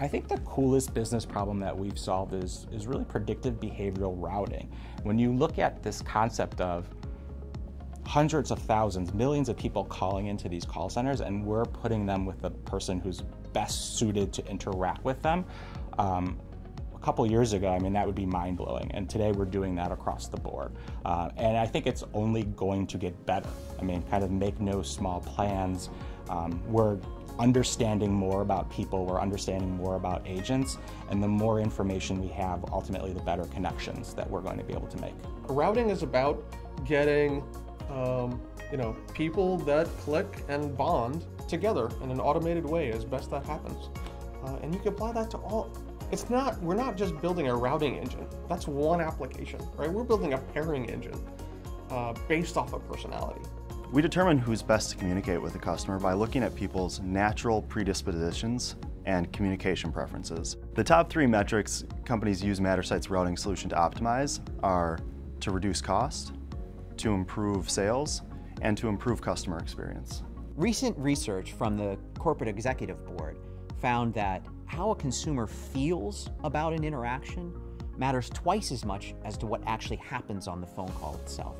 I think the coolest business problem that we've solved is, is really predictive behavioral routing. When you look at this concept of hundreds of thousands, millions of people calling into these call centers, and we're putting them with the person who's best suited to interact with them. Um, a couple years ago, I mean, that would be mind blowing. And today we're doing that across the board. Uh, and I think it's only going to get better. I mean, kind of make no small plans. Um, we're understanding more about people, we're understanding more about agents, and the more information we have, ultimately, the better connections that we're going to be able to make. Routing is about getting um, you know, people that click and bond together in an automated way as best that happens. Uh, and you can apply that to all. It's not, we're not just building a routing engine. That's one application, right? We're building a pairing engine uh, based off of personality. We determine who's best to communicate with a customer by looking at people's natural predispositions and communication preferences. The top three metrics companies use Mattersight's routing solution to optimize are to reduce cost, to improve sales, and to improve customer experience. Recent research from the Corporate Executive Board found that how a consumer feels about an interaction matters twice as much as to what actually happens on the phone call itself.